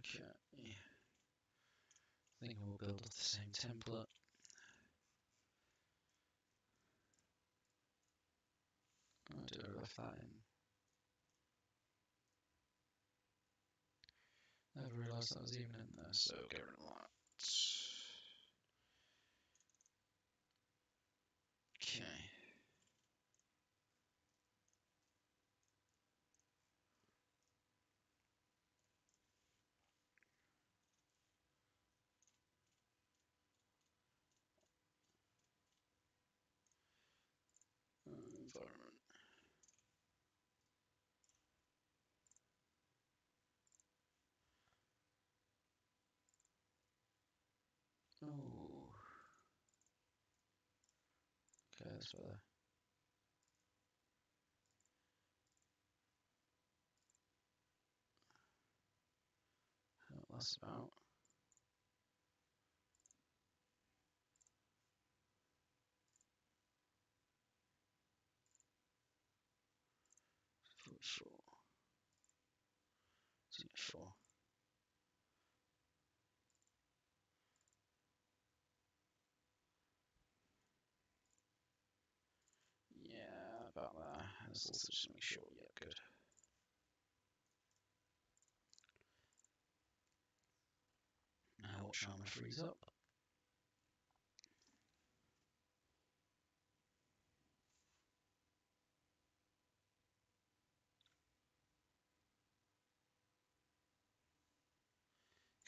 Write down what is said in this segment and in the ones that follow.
Okay. I think we'll build the same template. I do I left that in? Never realised that was even in there, so get rid of that. Okay. environment. Oh. Okay, that's. That's about. Sure. Yeah, about that. Let's just make sure. Yeah, good. Now watch armor freeze up.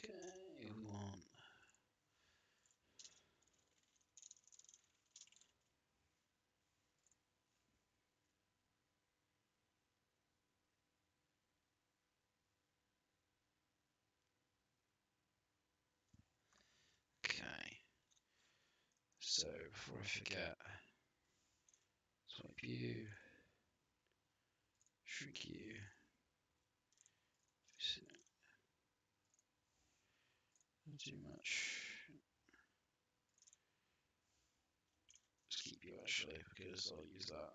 Okay, we want Okay. So before I forget, swipe you, shrink you. Not too much. Just keep you actually because I'll use that.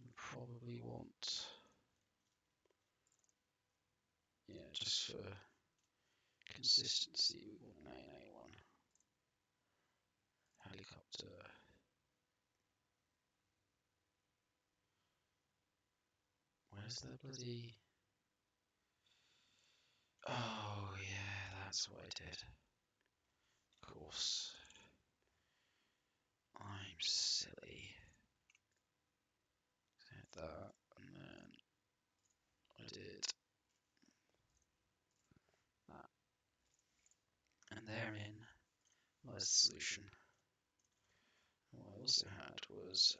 We probably want, yeah, just for consistency, we want an A one helicopter. Where's the bloody? Oh yeah, that's what I did. Of course. I'm silly. That, and then I did that. And therein was the solution. What I also had was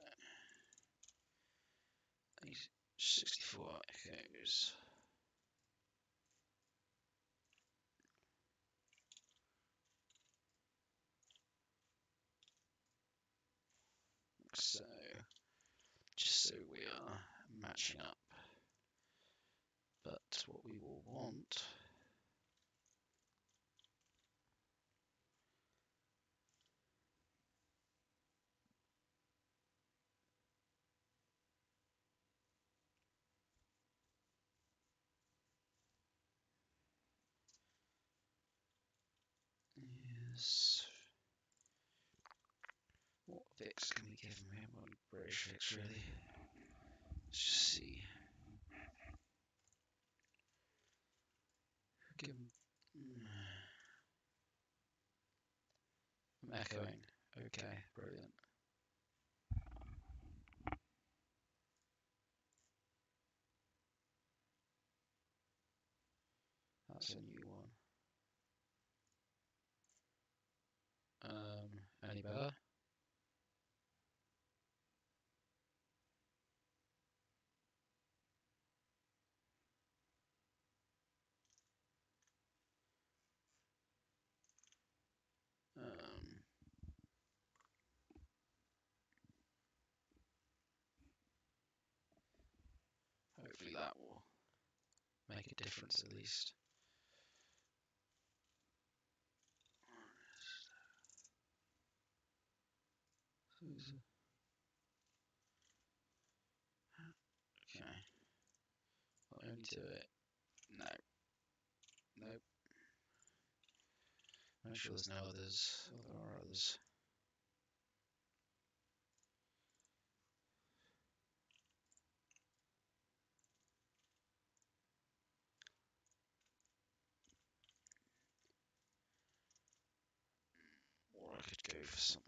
64 echoes. So, just so we are matching up. But what we will want is can we give him? We haven't fix really. Let's just see. Give him. I'm echoing. Okay, brilliant. That's a new one. Um, any better? Um, hopefully that will make a difference at least. Hmm. Okay. I'll only do it. No. Nope. Make sure there's no others. There are others. Or Something.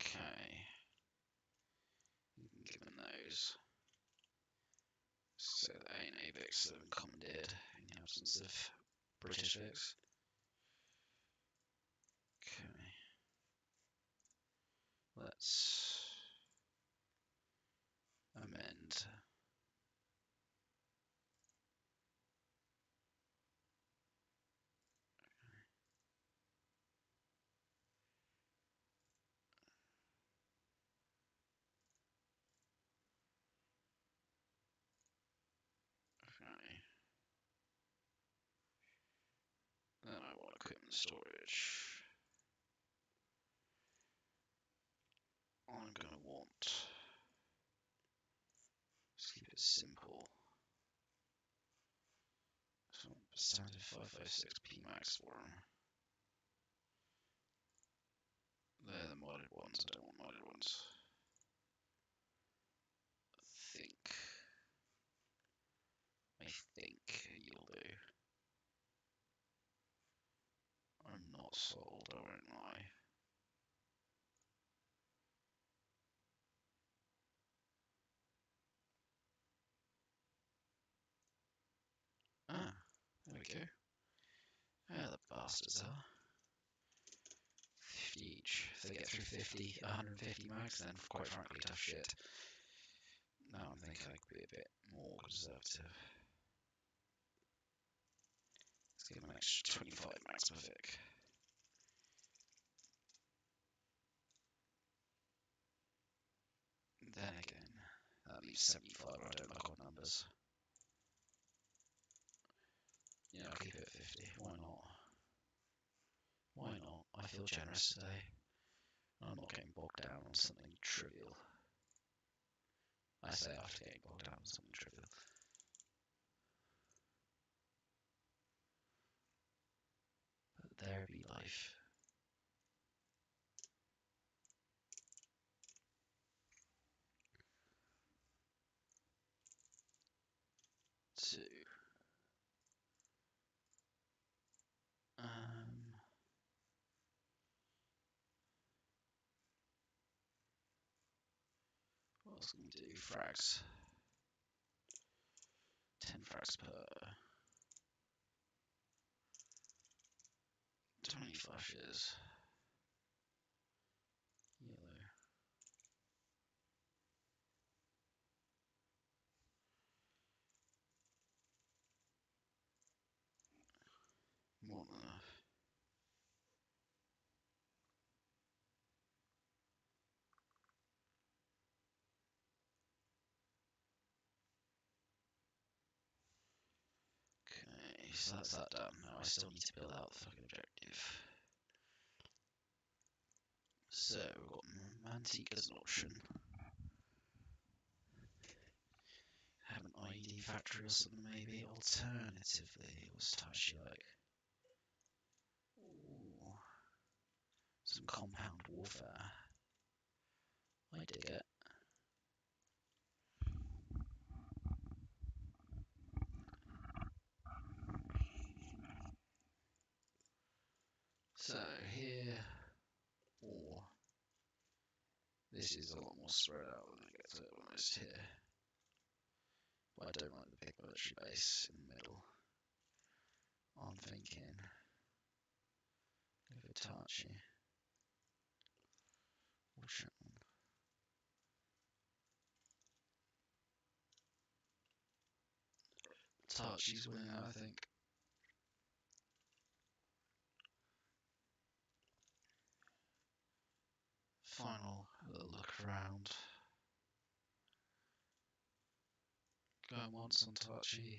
Okay. Given those. So that ain't AVIX that have commandeered in the absence of British VIX. Okay. Let's amend. Okay. Then I want equipment storage. I'm gonna want. Let's keep it simple. So standard 556 P-Max for 'em. They're the modded ones, I don't want modded ones. I think. I think you'll do. I'm not sold, I won't lie. Ah, there we go. There the bastards are. 50 each. If they get through 50, 150 max, then quite frankly, tough shit. Now I'm thinking I could be a bit more conservative. Let's give them an extra 25 max per Then again, that leaves 75. I don't like odd numbers. Yeah, I'll keep it at 50. Why not? Why not? I feel generous today. I'm not getting bogged down on something trivial. I say after getting bogged down on something trivial. But there be life. Two. Um. What else can we do? Frags. 10 frags per. 20 flashes. Yellow. More than enough. Okay, so that's that done. Now I still need to build out the fucking objective. So we've got Mantique as an option. Have an IED factory or something maybe. Alternatively, what's touchy like? Ooh, some compound warfare. I dig it. This is a lot more spread out when I get to almost here. But I don't like the big military base in the middle. I'm thinking if of Itachi or Shun. Itachi's winning, I think. Final look around. Going once on Tachi.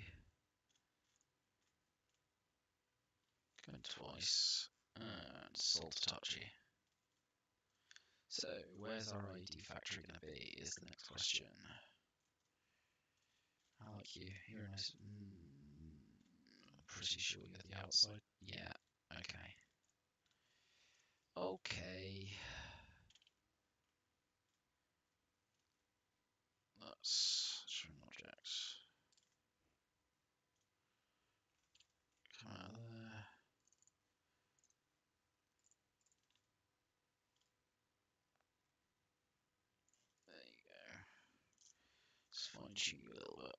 Going twice. And Salt Tachi. So, where's our IED factory going to be, is the next question. I like you. You're a nice. Mm, pretty sure you're the outside. Yeah, okay. Okay. That's string objects. Come out of there. There you go. Tune you a little bit.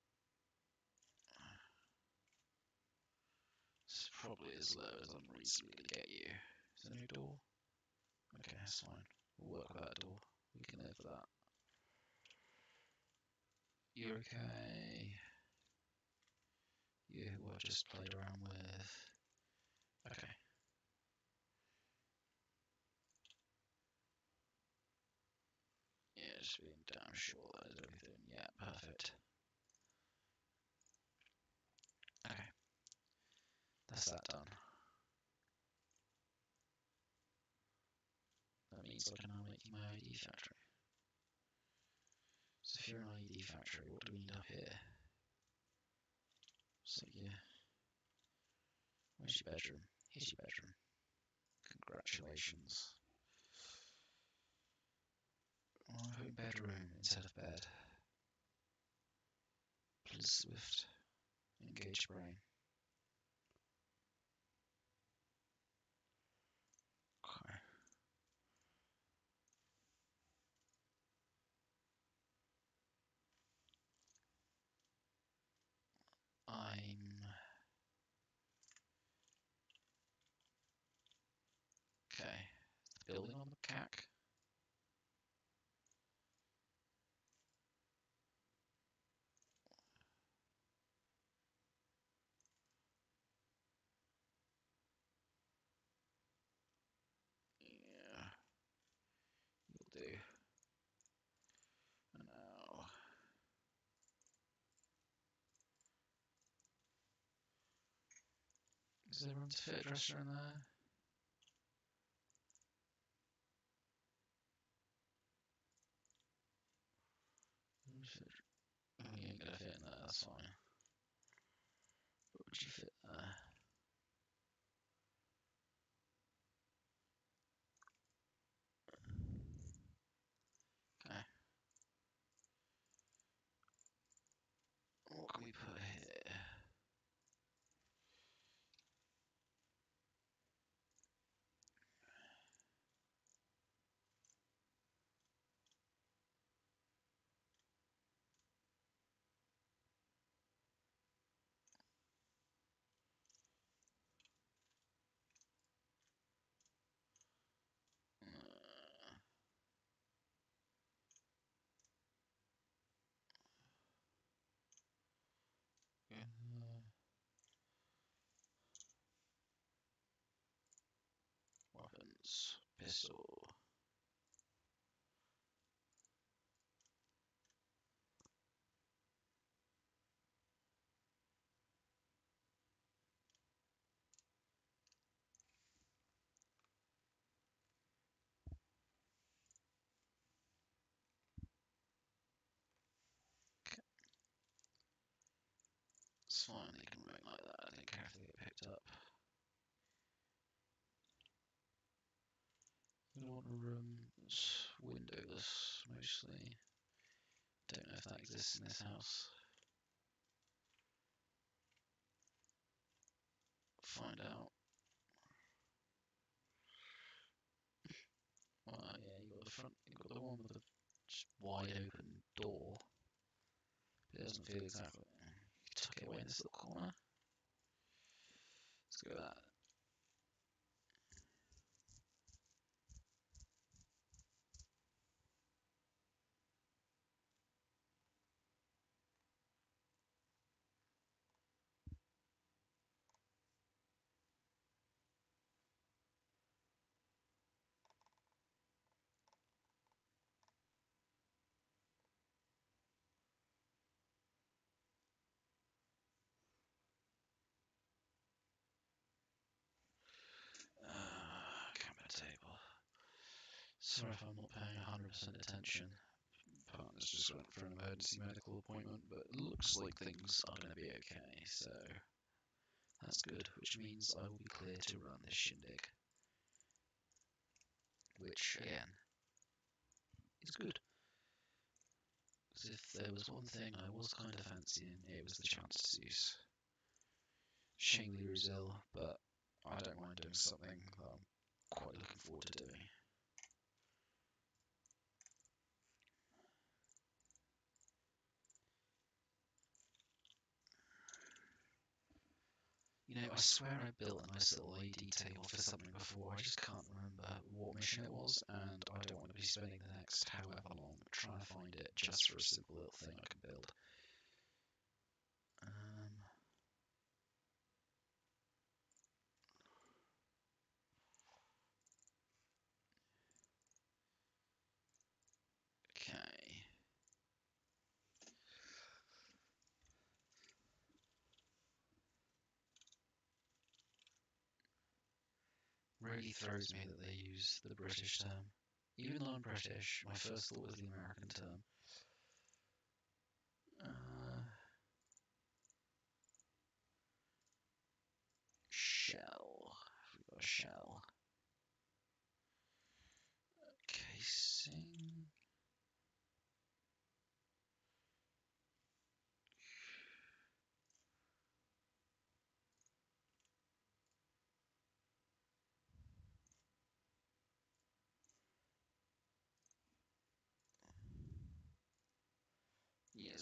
It's probably as low as I'm reasonably to get you. Is there a new door? Okay, that's fine. We'll work that door. We can live that. You're okay. You who just played around with. Okay. Yeah, just being damn sure that is everything. Yeah, perfect. Okay. That's that done. That means I can now make my IED factory. So if you're an IED factory, what do we need up here? So yeah. Where's your bedroom? Here's your bedroom. Congratulations. Oh, home bedroom instead of bed. Please Swift. Engage brain. Building on the CAC. Yeah, you'll do. Now, is to fit dresser in there? Oh, you ain't gonna fit in there, that's fine. What would you fit there? Okay. What can we put here? Uh, uh, weapons, pistol. It's fine, can like that. I care if they get picked up. We want a room that's windowless, mostly. Don't know if that exists in this house. Find out. Well, yeah, you got the front, you got the one with the wide open door. It doesn't feel exactly. You tuck it away in this little corner. Let's go with that. Sorry if I'm not paying 100% attention. Partners just went for an emergency medical appointment, but it looks like things are going to be okay, so that's good, which means I will be clear to run this shindig. Which, again, is good. Because if there was one thing I was kind of fancying, it was the chance to use Shangli Rizal, but I don't mind doing something that I'm quite looking forward to doing. You know, I swear I built a nice little AD table for something before, I just can't remember what mission it was, and I don't want to be spending the next however long trying to find it just for a simple little thing I can build. Um, okay. Really throws me that they use the British term. Even though I'm British, my first thought was the American term. Uh, shell. Got a shell.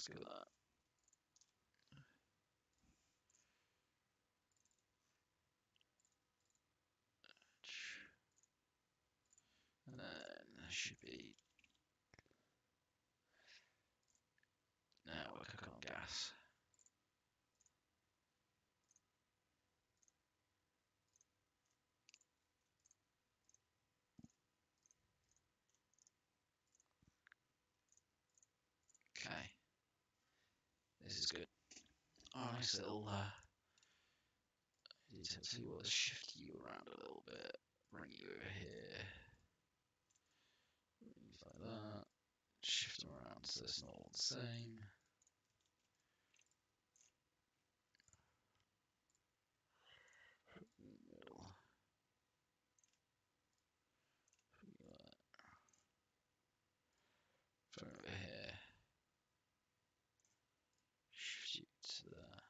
Yeah, let's that. And then should be. Now we're cooking on gas. Okay. This is good. Oh, nice little. Uh, detail. Tell you what, let's shift you around a little bit. Bring you over here. Like that. Shift them around so it's not all the same. Middle. Put you like that. From over here. Shift you to there.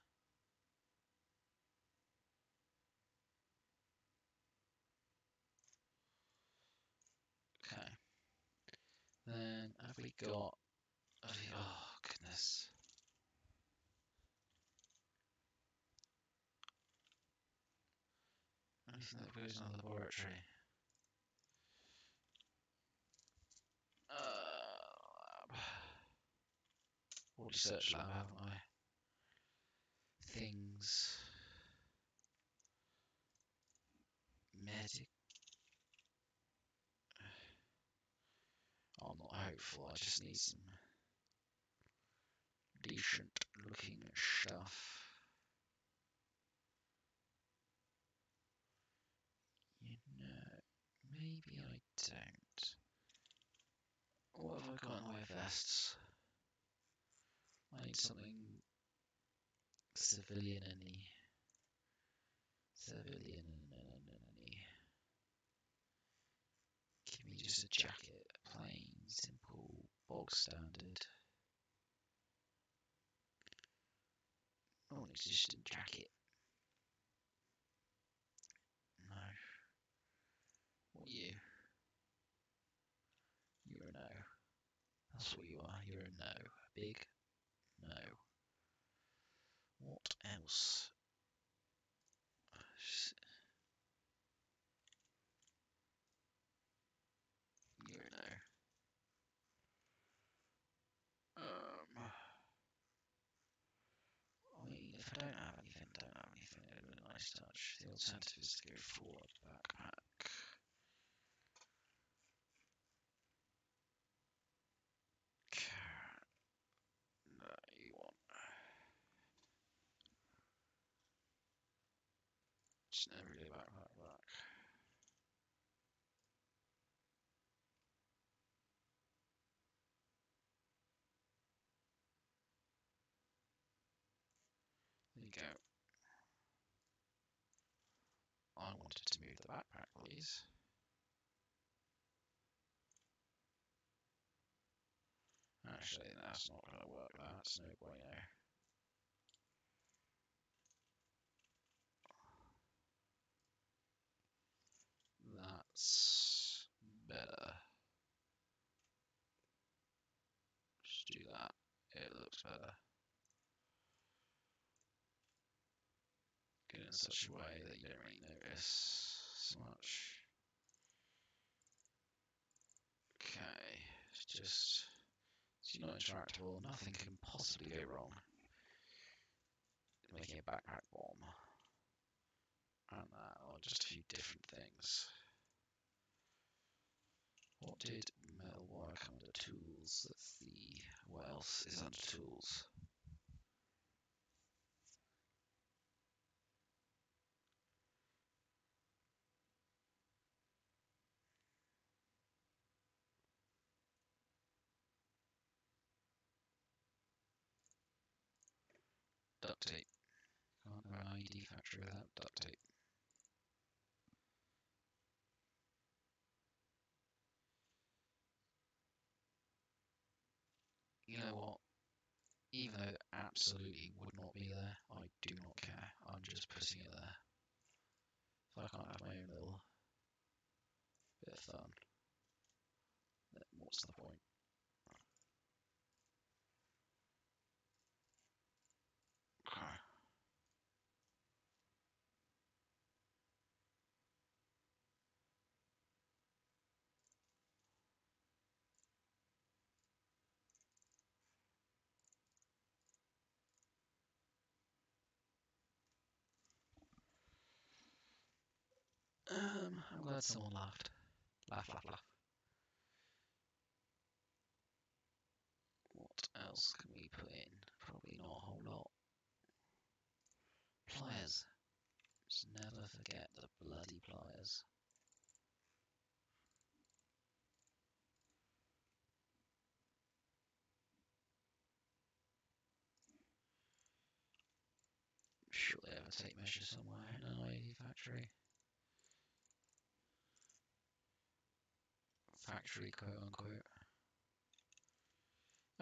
Okay. Then have we got? Oh goodness. Anything that goes in the laboratory. Uh, already searched lab, haven't I? Things. Medic. I'm not hopeful. I just need some decent looking stuff. You know, maybe I don't. What have I got in my vests? I need something civilian any. Civilian uh, any. Give me just a jacket, plain, simple, bog standard. Oh, Non-existent jacket. No. What are you? You're a no. That's what you are. You're a no. A big no. What else? every day rock. There you go. I wanted to move the backpack, please. Actually, that's not going to work. That's no bueno. Better. Uh, Get in such a way that you don't really notice so much. Okay, it's just it's not interactable. Nothing can possibly go wrong. Making a backpack bomb and uh, that are just a few different things. What did wire come under tools? That's the what else is under tools? Duct tape. Can't uh, have an IED factory without duct tape. You know what? Even though it absolutely would not be there, I do not care. I'm just putting it there. So I can't have my own little bit of fun. Then What's the point? Okay. I'm glad someone laughed. Laugh, laugh, laugh. What else can we put in? Probably not a whole lot. Pliers. Just never forget the bloody pliers. Sure they have a tape measure somewhere in an IED factory. Factory, quote unquote.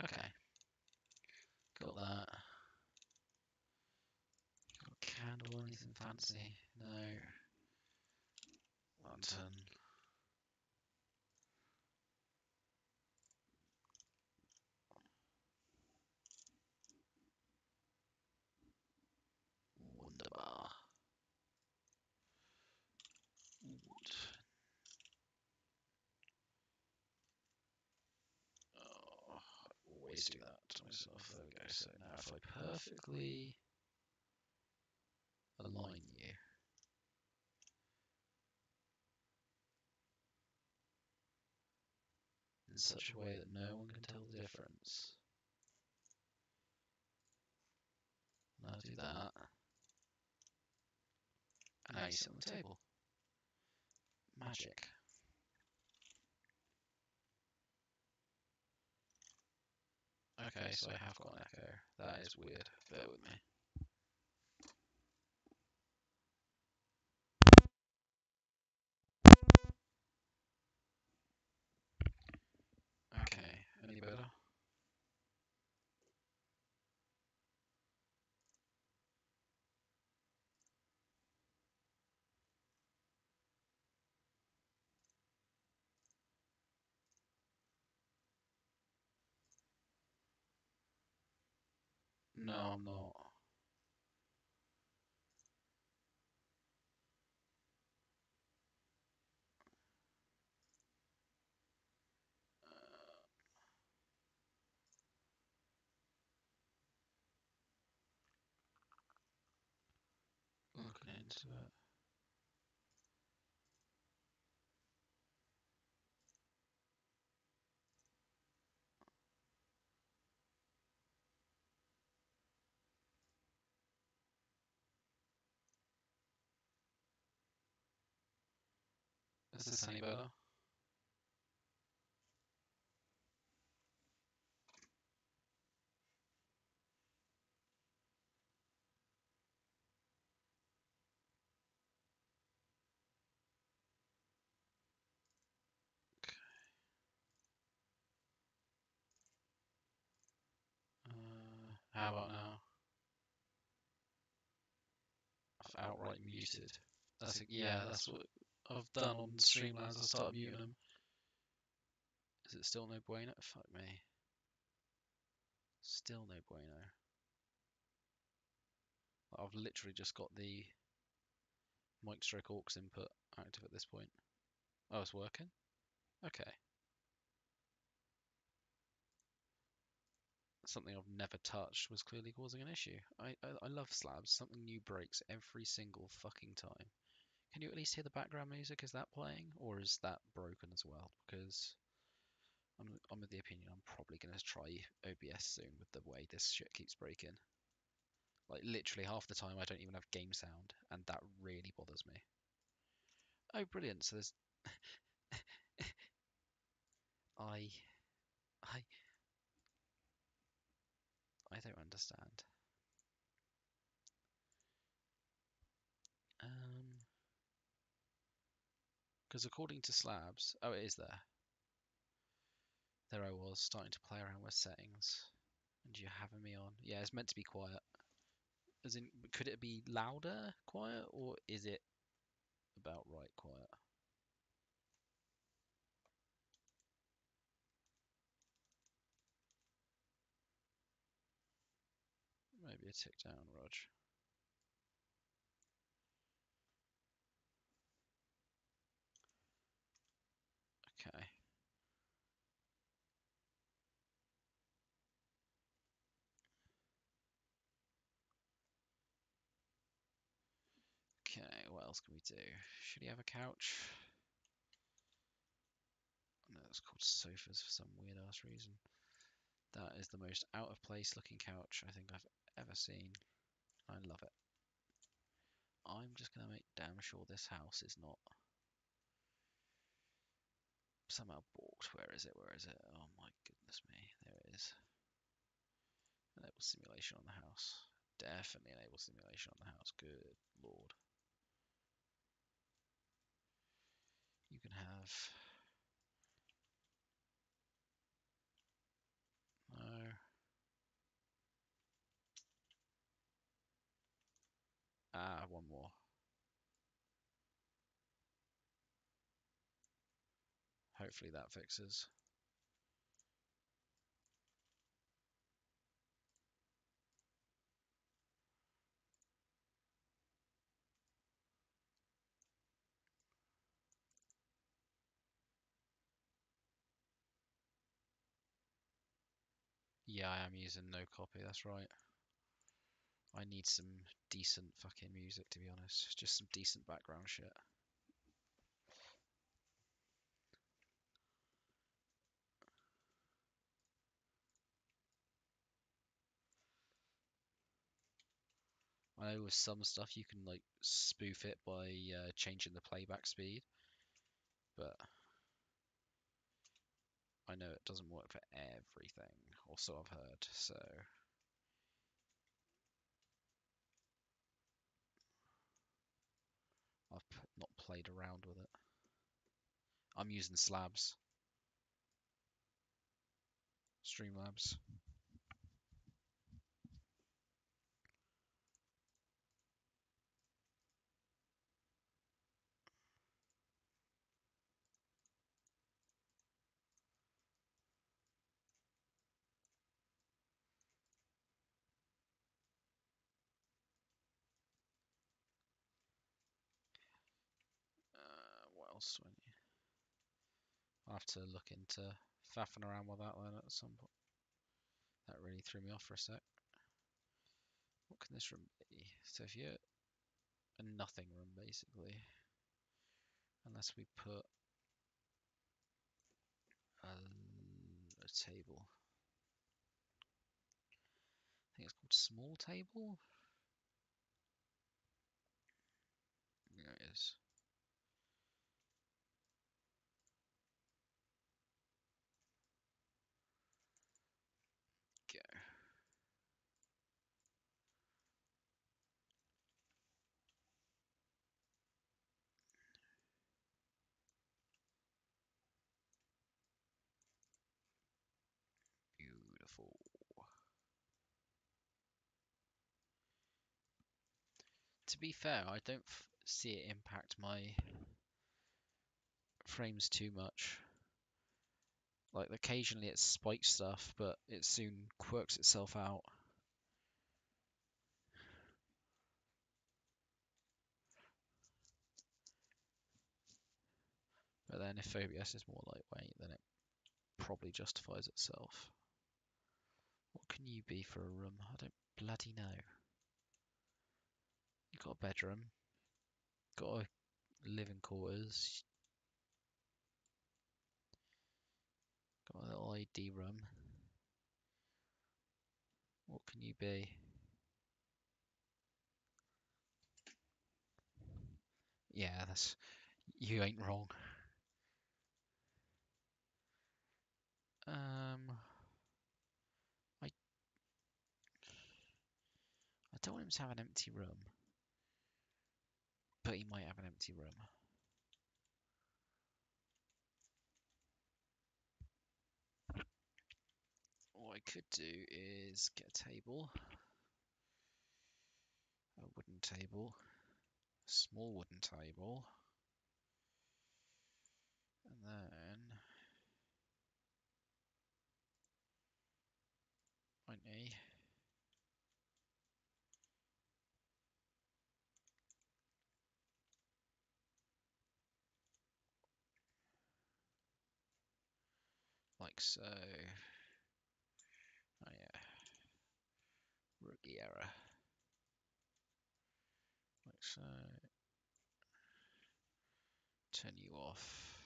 Okay. Got that. Got a candle, anything fancy? No. Lantern. Wunderbar. Wood. Oh, I always do that to myself. There we go. So now if I perfectly align you. In such a way that no one can tell the difference. And I'll do that. And now you sit on the table. Magic. Okay, so I have got an echo. That is weird. Bear with me. Okay, any better? No, I'm not. Uh, looking into it. Is this any better? Uh, how about now? I've outright muted. That's a, yeah, that's what I've done on Streamlabs. I start muting them. Is it still no bueno? Fuck me. Still no bueno. I've literally just got the mic stroke aux input active at this point. Oh, it's working? Okay. Something I've never touched was clearly causing an issue. I, I, I love slabs. Something new breaks every single fucking time. Can you at least hear the background music? Is that playing? Or is that broken as well? Because I'm, I'm of the opinion I'm probably going to try OBS soon with the way this shit keeps breaking. Like literally half the time I don't even have game sound, and that really bothers me. Oh, brilliant! So there's I I I don't understand. Um, because according to Slabs, oh, it is there. There I was starting to play around with settings, and you're having me on. Yeah, it's meant to be quiet. As in, could it be louder quiet, or is it about right quiet? Maybe a tick down, Rog. Okay. Okay, what else can we do? Should he have a couch? No, it's called sofas for some weird ass reason. That is the most out of place looking couch I think I've ever seen. I love it. I'm just going to make damn sure this house is not somehow balked. Where is it? Where is it? Oh my goodness me. There it is. Enable simulation on the house. Definitely enable simulation on the house. Good lord. You can have... No. Ah, one more. Hopefully that fixes. I am using no copy, that's right. I need some decent fucking music, to be honest. Just some decent background shit. I know with some stuff you can like spoof it by uh, changing the playback speed, but I know it doesn't work for everything, or so I've heard, so I've not played around with it. I'm using slabs. Streamlabs. Else need? I'll have to look into faffing around with that then at some point. That really threw me off for a sec. What can this room be? So if you're a nothing room basically, unless we put a, a table. I think it's called small table. There it is. To be fair, I don't see it impact my frames too much. Like, occasionally it spikes stuff, but it soon quirks itself out. But then if Phobias is more lightweight, then it probably justifies itself. What can you be for a room? I don't bloody know. You got a bedroom, got a living quarters, got a little IED room. What can you be? Yeah, that's you ain't wrong. Um, I I don't want him to have an empty room, but he might have an empty room. What I could do is get a table, a wooden table, a small wooden table, and then might need like so. Oh yeah, rookie error. Like so. Turn you off.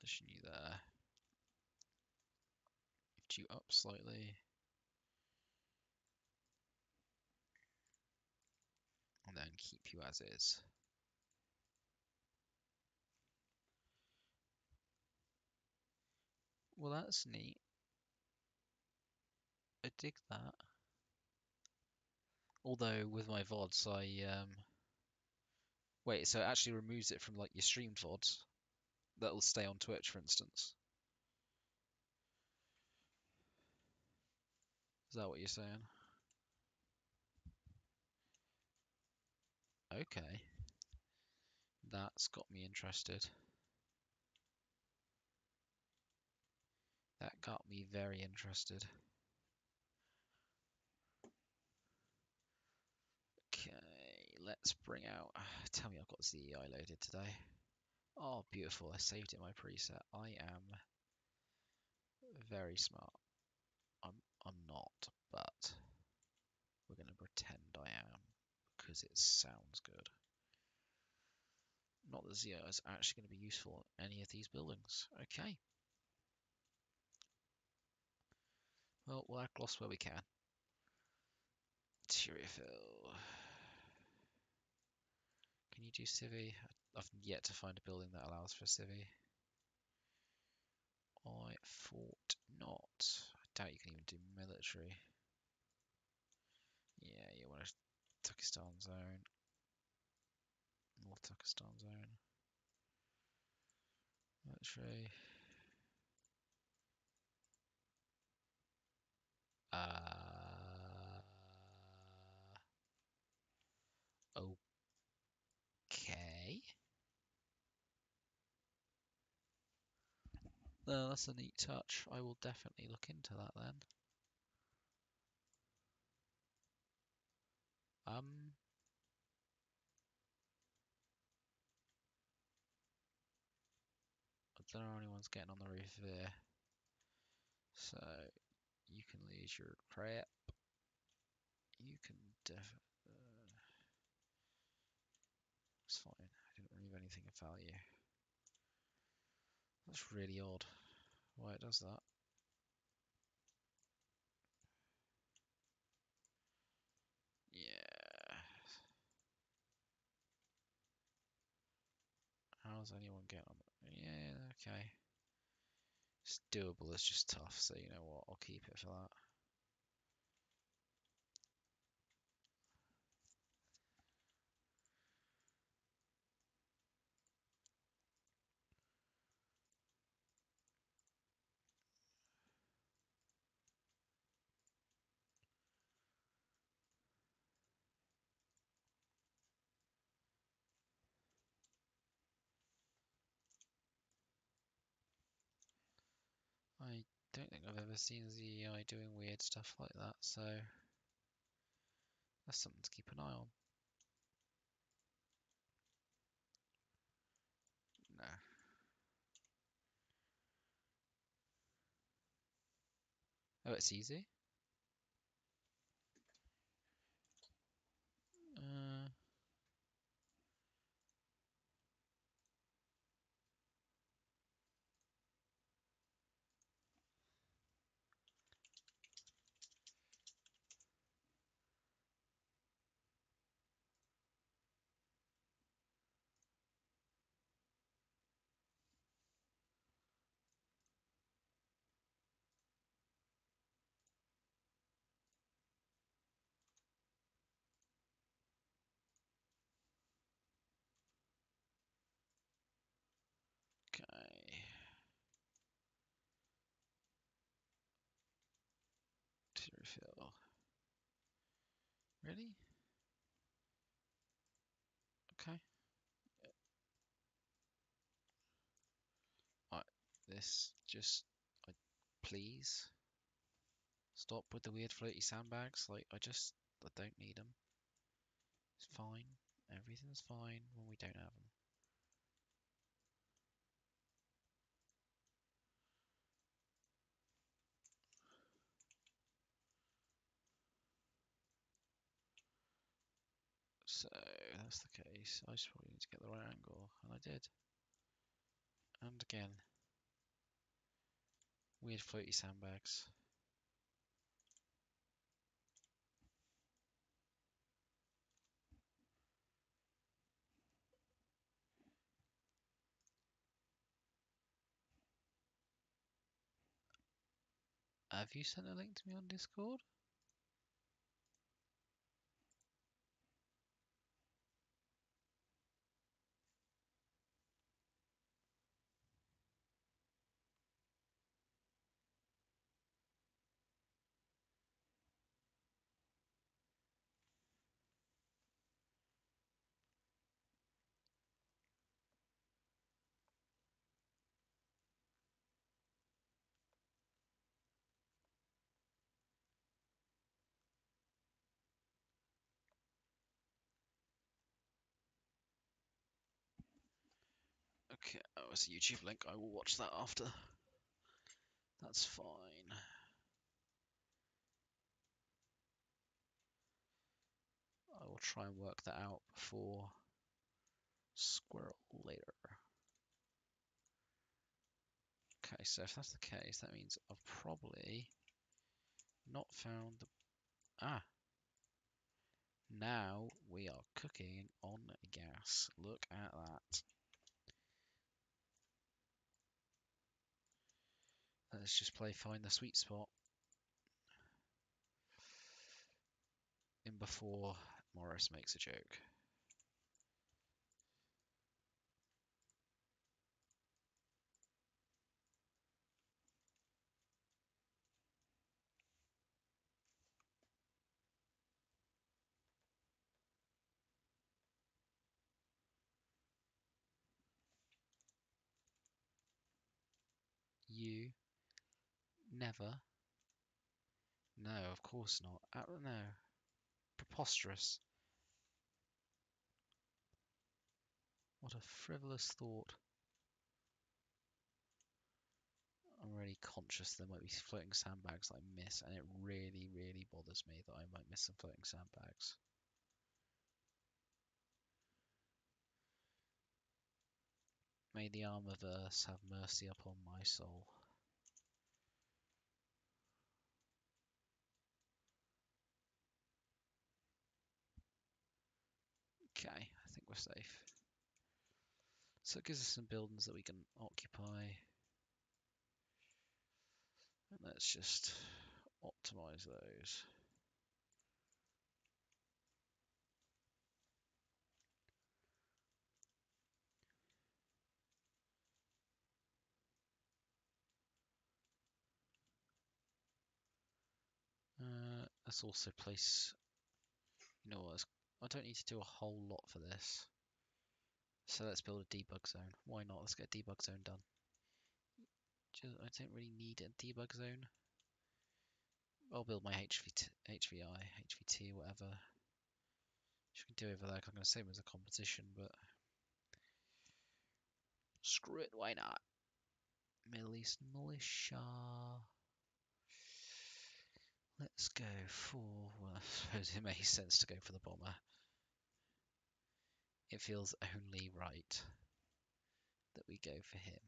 Position you there. Lift you up slightly. And then keep you as is. Well, that's neat. I dig that. Although with my VODs, I um. Wait, so it actually removes it from like your streamed VODs that'll stay on Twitch, for instance. Is that what you're saying? Okay. That's got me interested. That got me very interested. Okay, let's bring out. Tell me I've got ZEI loaded today. Oh, beautiful. I saved it in my preset. I am very smart. I'm I'm not, but we're going to pretend I am because it sounds good. Not that ZEI is actually going to be useful in any of these buildings. Okay. Well, we'll add gloss where we can. Tyriophil. Can you do civvy? I've yet to find a building that allows for civvy. I thought not. I doubt you can even do military. Yeah, you want a Takistan zone. North Takistan zone. Military. Uh, okay. No, that's a neat touch. I will definitely look into that then. Um, I don't know anyone's getting on the roof there. So you can lose your crap. You can def. Uh, it's fine. I didn't remove anything of value. That's really odd. Why it does that? Yeah. How's anyone getting on? Yeah, okay. It's doable, it's just tough, so you know what, I'll keep it for that. Don't think I've ever seen ZEI doing weird stuff like that, so that's something to keep an eye on. No. Oh, it's easy. Refill. Ready? Okay. Right, this just, I, please stop with the weird floaty sandbags. Like, I just, I don't need them. It's fine. Everything's fine when we don't have them. So that's the case. I just probably need to get the right angle, and I did. And again, weird floaty sandbags. Have you sent a link to me on Discord? Oh, it's a YouTube link. I will watch that after. That's fine. I will try and work that out before squirrel later. Okay, so if that's the case, that means I've probably not found the... Ah! Now we are cooking on gas. Look at that. Uh, let's just play find the sweet spot. In before Morris makes a joke. You never. No, of course not. Uh, no. Preposterous. What a frivolous thought. I'm really conscious there might be floating sandbags that I miss, and it really, really bothers me that I might miss some floating sandbags. May the Armaverse have mercy upon my soul. Okay, I think we're safe. So it gives us some buildings that we can occupy. And let's just optimize those. Uh, let's also place, you know what, I don't need to do a whole lot for this. So let's build a debug zone. Why not? Let's get a debug zone done. I don't really need a debug zone. I'll build my HVT, HVI, HVT, whatever. Which we can do over there. I'm going to save it as a competition, but screw it, why not? Middle East militia. Let's go for. Well, I suppose it makes sense to go for the bomber. It feels only right that we go for him.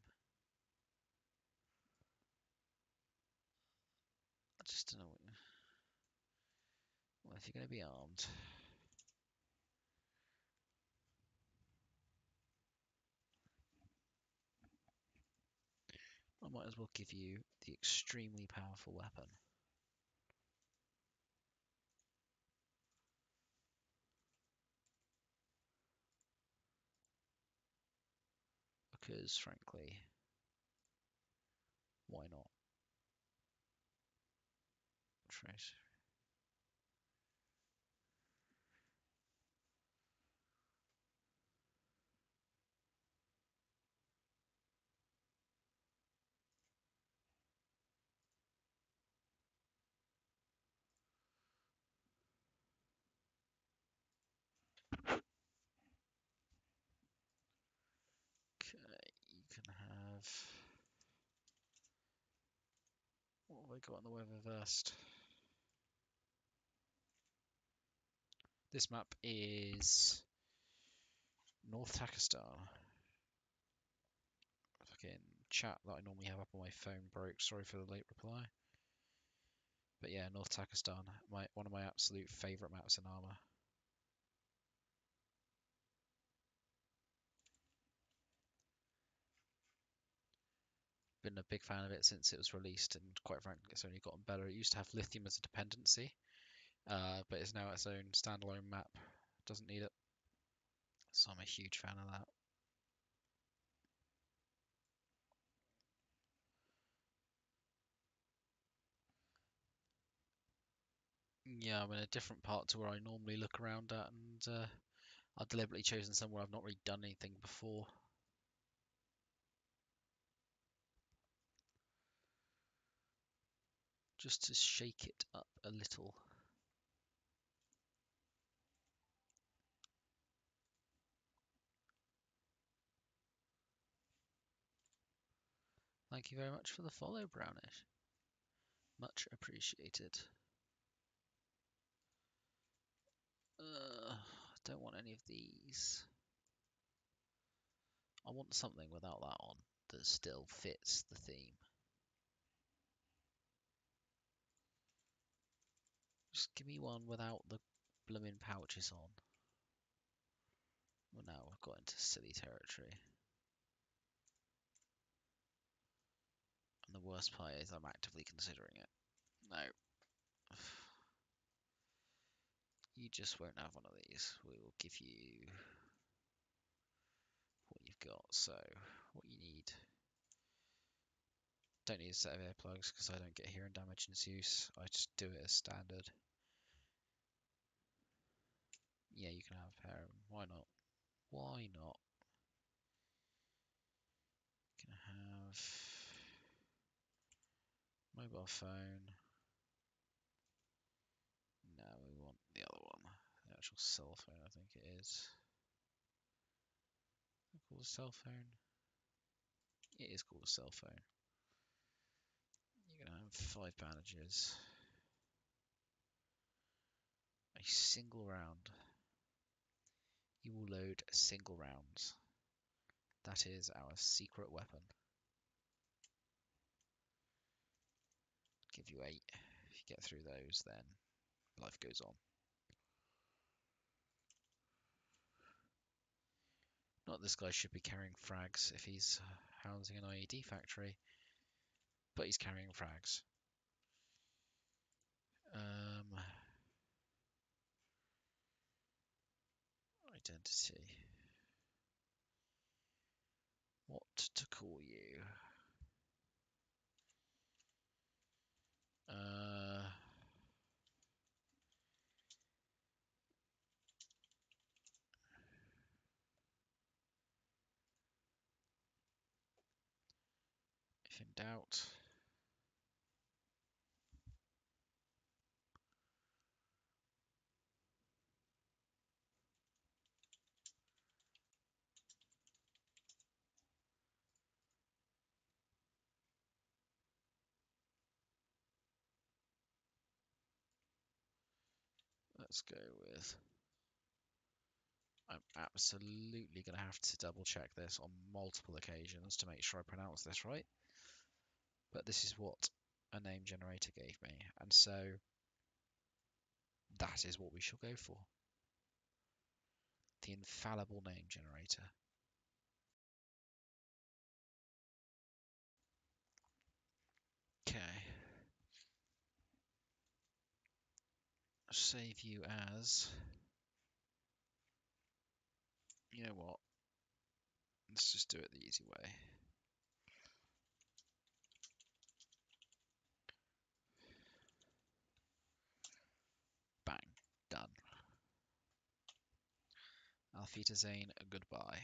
I just don't know. What... Well, if you're going to be armed, I might as well give you the extremely powerful weapon. Because, frankly, why not? Trace. Okay, you can have. What have we got on the weather vest? This map is North Takistan. Fucking chat that I normally have up on my phone broke. Sorry for the late reply. But yeah, North Takistan, my one of my absolute favourite maps in Arma. Been a big fan of it since it was released, and quite frankly, it's only gotten better. It used to have lithium as a dependency, uh, but it's now its own standalone map. Doesn't need it, so I'm a huge fan of that. Yeah, I'm in a different part to where I normally look around at, and uh, I've deliberately chosen somewhere I've not really done anything before. Just to shake it up a little. Thank you very much for the follow, Brownish. Much appreciated. Uh, I don't want any of these. I want something without that on that still fits the theme. Just give me one without the blooming pouches on. Well, now we've got into silly territory. And the worst part is I'm actively considering it. No. You just won't have one of these. We will give you what you've got. So, what you need. Don't need a set of earplugs because I don't get hearing damage in use. I just do it as standard. Yeah, you can have them. Why not? Why not? Can have mobile phone. No, we want the other one. The actual cell phone, I think it is. Is called a cell phone? It is called a cell phone. You're gonna have five bandages. A single round. You will load single rounds. That is our secret weapon. Give you eight. If you get through those, then life goes on. Not this guy should be carrying frags if he's housing an IED factory, but he's carrying frags. Um, identity. What to call you? Uh, If in doubt. Let's go with. I'm absolutely going to have to double check this on multiple occasions to make sure I pronounce this right. But this is what a name generator gave me. And so that is what we shall go for. The infallible name generator. Okay. Save you as. You know what? Let's just do it the easy way. Bang. Done. Alfita Zane, goodbye.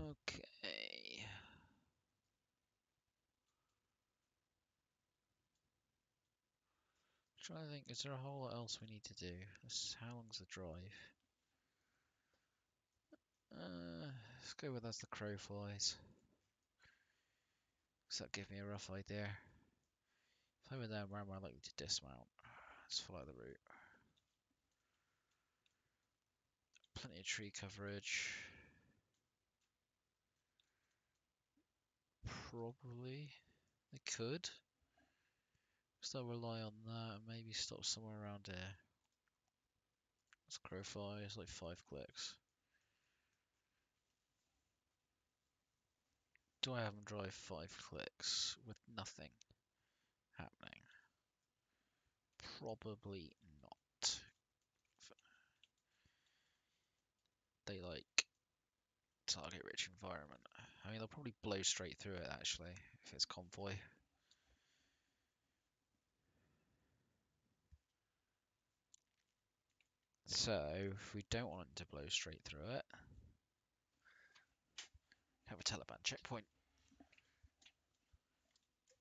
Okay. Trying to think, is there a whole lot else we need to do? This, how long's the drive? Uh, let's go with as the crow flies. Does that give me a rough idea? If I were there, where am I likely to dismount? Let's follow the route. Plenty of tree coverage. Probably. They could. Still rely on that and maybe stop somewhere around here. Let's crow fly, it's like five clicks. Do I have them drive five clicks with nothing happening? Probably not. They like target rich environment. I mean, they'll probably blow straight through it actually, if it's convoy. So, if we don't want it to blow straight through it, have a Taliban checkpoint.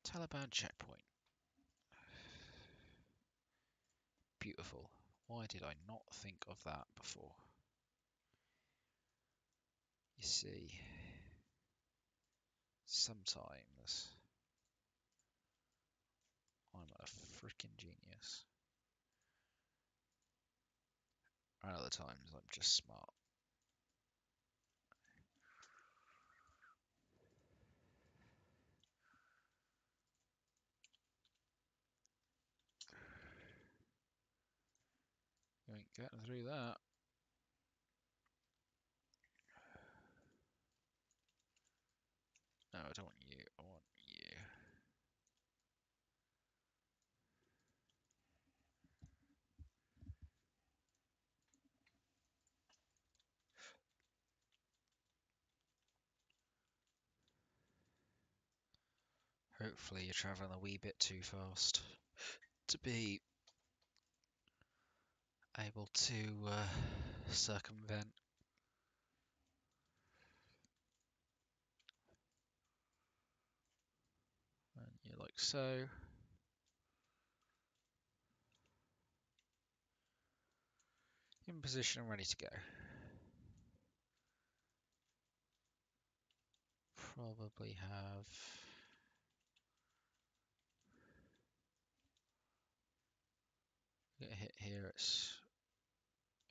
Taliban checkpoint. Beautiful. Why did I not think of that before? You see, sometimes I'm a freaking genius. And other times I'm just smart. You ain't getting through that. No, I don't want you. Hopefully you're travelling a wee bit too fast to be able to uh, circumvent. And you're like so. In position and ready to go. Probably have Get hit here, it's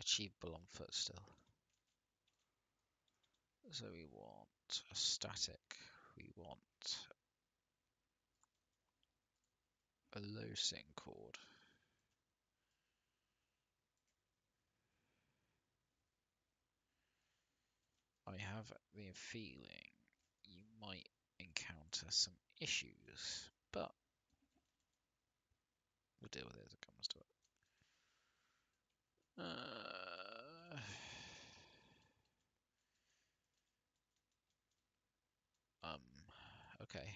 achievable on foot still. So we want a static, we want a low sing chord. I have the feeling you might encounter some issues, but we'll deal with it as it comes to it. Uh, um, okay.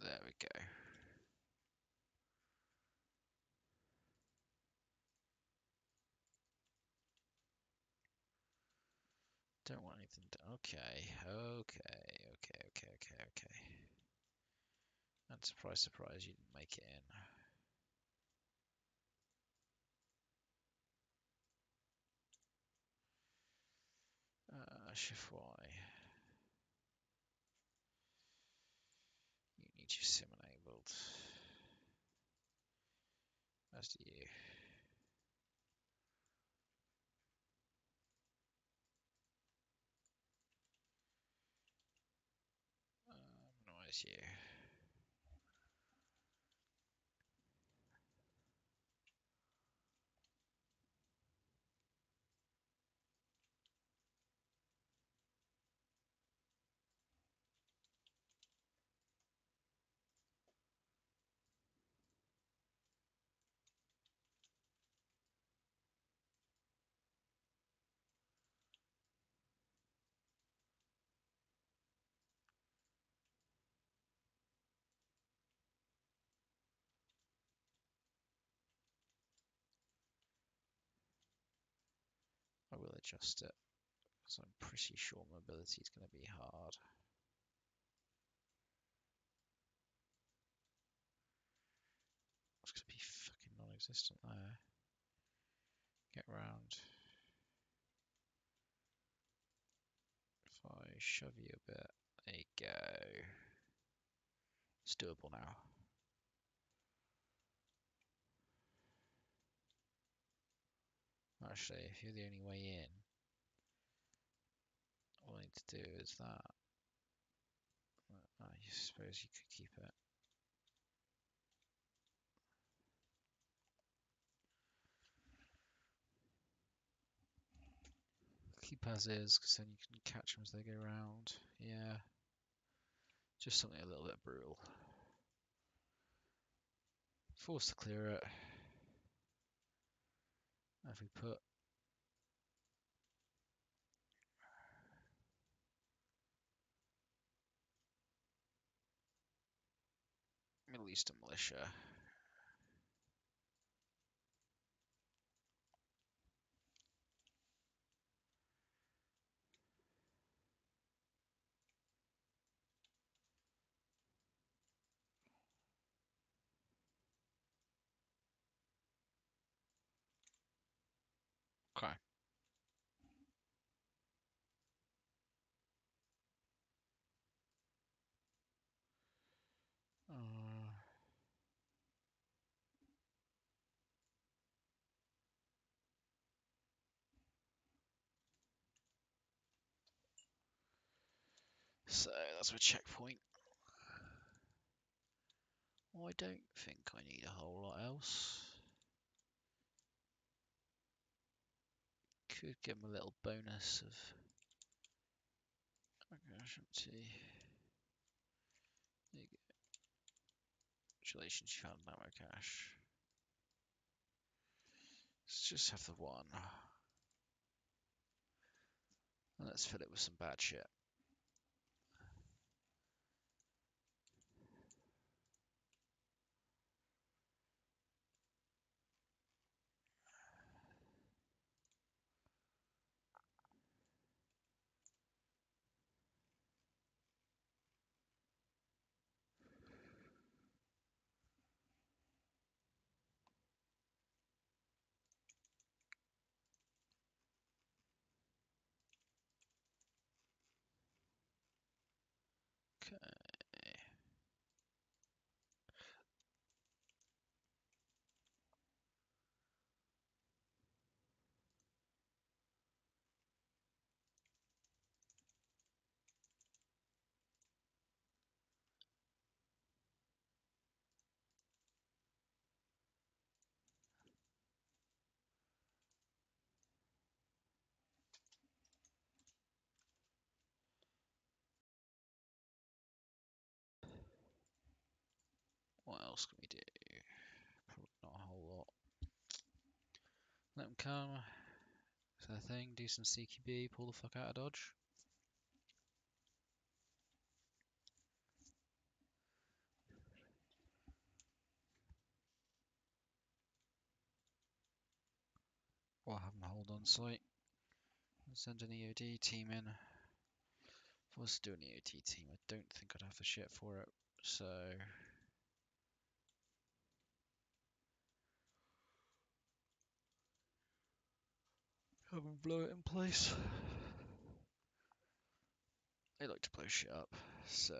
There we go. To, okay, okay, okay, okay, okay, okay. And surprise, surprise, you didn't make it in. Uh, shift Y. You need your sim enabled. As do you. Um, noise you. I will adjust it because I'm pretty sure mobility is going to be hard. It's going to be fucking non-existent there. Get round. If I shove you a bit, there you go. It's doable now. Actually, if you're the only way in, all I need to do is that. I suppose you could keep it. Keep as is, because then you can catch them as they go round. Yeah. Just something a little bit brutal. Force to clear it. If we put Middle Eastern militia. Okay. Uh, so that's my checkpoint. Well, I don't think I need a whole lot else. Could give him a little bonus of aggression empty. There you go. Congratulations, you found ammo cache. Let's just have the one. And let's fill it with some bad shit. Okay. Uh, What else can we do? Probably not a whole lot. Let them come. Is that a thing? Do some CQB, pull the fuck out of dodge. Or have them hold on site. Send an EOD team in. If I was to do an EOD team, I don't think I'd have the shit for it. So have blow it in place. They like to blow shit up. So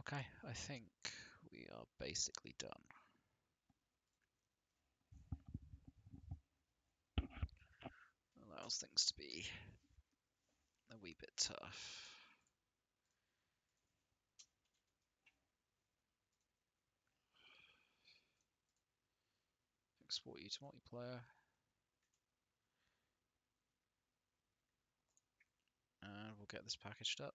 okay, I think we are basically done. Allows things to be a wee bit tough. Export you to multiplayer. And we'll get this packaged up.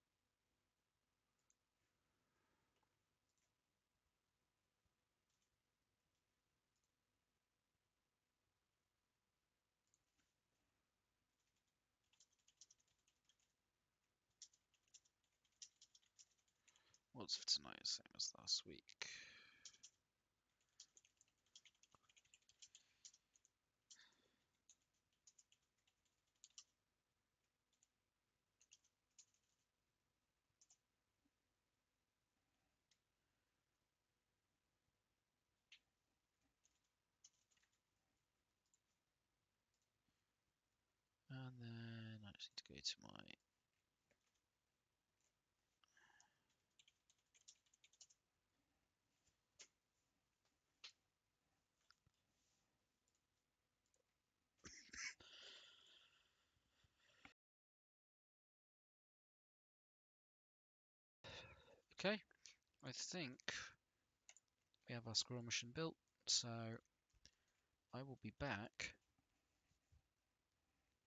What's for tonight? Same as last week. Then I just need to go to my Okay, I think we have our scroll machine built, so I will be back